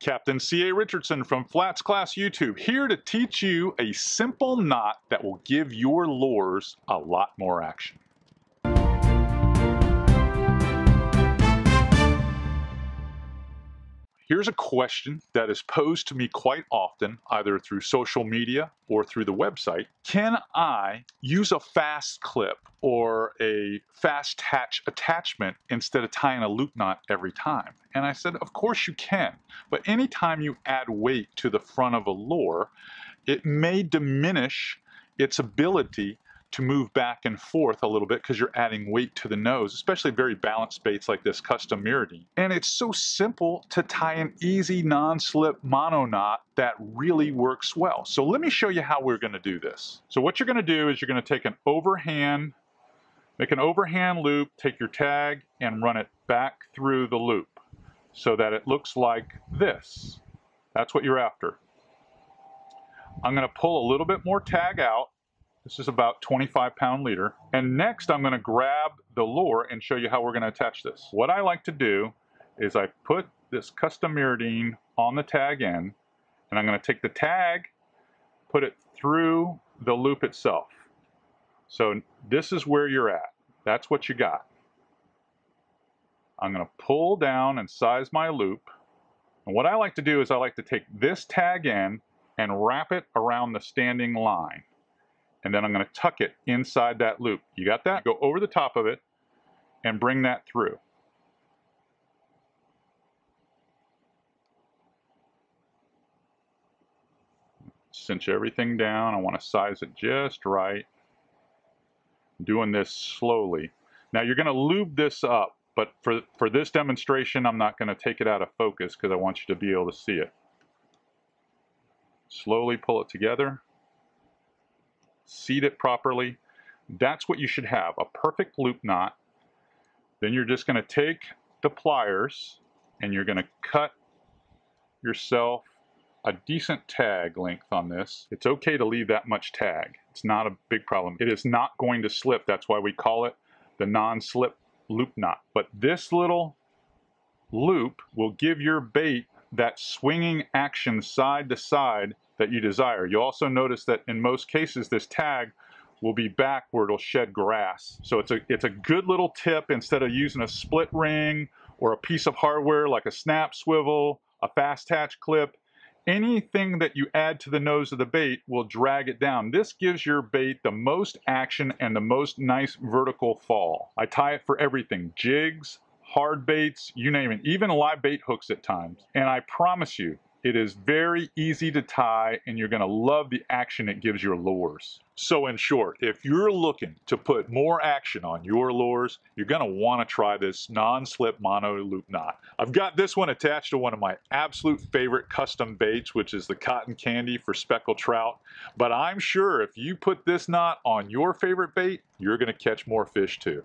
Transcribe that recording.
Captain C.A. Richardson from Flats Class YouTube, here to teach you a simple knot that will give your lures a lot more action. Here's a question that is posed to me quite often, either through social media or through the website. Can I use a fast clip or a Fastach attachment instead of tying a loop knot every time? And I said, of course you can. But anytime you add weight to the front of a lure, it may diminish its ability to move back and forth a little bit because you're adding weight to the nose, especially very balanced baits like this custom MirrOdine. And it's so simple to tie an easy non-slip mono knot that really works well. So let me show you how we're gonna do this. So what you're gonna do is you're gonna take an overhand, make an overhand loop, take your tag and run it back through the loop so that it looks like this. That's what you're after. I'm gonna pull a little bit more tag out this is about 25 pound leader. And next I'm gonna grab the lure and show you how we're gonna attach this. What I like to do is I put this custom MirrOdine on the tag end and I'm gonna take the tag, put it through the loop itself. So this is where you're at. That's what you got. I'm gonna pull down and size my loop. And what I like to do is I like to take this tag end and wrap it around the standing line and then I'm going to tuck it inside that loop. You got that? Go over the top of it and bring that through. Cinch everything down. I want to size it just right. doing this slowly. Now you're going to lube this up, but for, for this demonstration, I'm not going to take it out of focus because I want you to be able to see it. Slowly pull it together seat it properly. That's what you should have, a perfect loop knot. Then you're just gonna take the pliers and you're gonna cut yourself a decent tag length on this. It's okay to leave that much tag. It's not a big problem. It is not going to slip. That's why we call it the non-slip loop knot. But this little loop will give your bait that swinging action side to side that you desire. You'll also notice that in most cases this tag will be back where it'll shed grass. So it's a, it's a good little tip instead of using a split ring or a piece of hardware like a snap swivel, a Fastach clip, anything that you add to the nose of the bait will drag it down. This gives your bait the most action and the most nice vertical fall. I tie it for everything, jigs, hard baits, you name it, even live bait hooks at times. And I promise you, it is very easy to tie and you're going to love the action it gives your lures. So in short, if you're looking to put more action on your lures, you're going to want to try this non-slip mono loop knot. I've got this one attached to one of my absolute favorite custom baits, which is the cotton candy for speckled trout. But I'm sure if you put this knot on your favorite bait, you're going to catch more fish too.